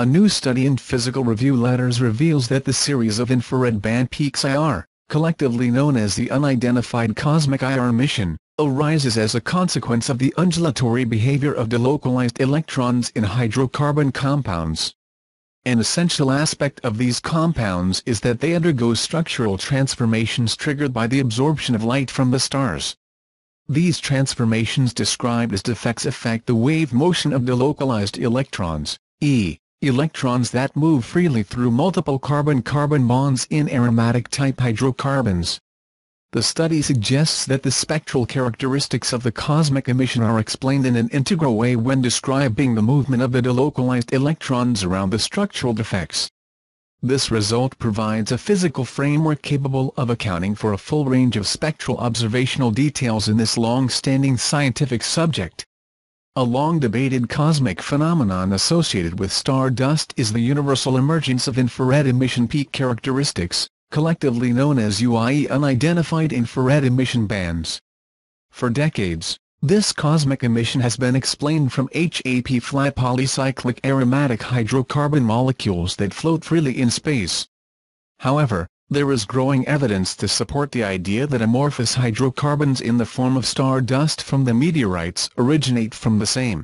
A new study in Physical Review Letters reveals that the series of infrared band peaks IR, collectively known as the Unidentified Cosmic IR Emission, arises as a consequence of the undulatory behavior of delocalized electrons in hydrocarbon compounds. An essential aspect of these compounds is that they undergo structural transformations triggered by the absorption of light from the stars. These transformations described as defects affect the wave motion of delocalized electrons, e. electrons that move freely through multiple carbon-carbon bonds in aromatic-type hydrocarbons. The study suggests that the spectral characteristics of the cosmic emission are explained in an integral way when describing the movement of the delocalized electrons around the structural defects. This result provides a physical framework capable of accounting for a full range of spectral observational details in this long-standing scientific subject. A long-debated cosmic phenomenon associated with stardust is the universal emergence of infrared emission peak characteristics, collectively known as UIE unidentified infrared emission bands. For decades, this cosmic emission has been explained from HAP flat polycyclic aromatic hydrocarbon molecules that float freely in space. However, there is growing evidence to support the idea that amorphous hydrocarbons in the form of stardust from the meteorites originate from the same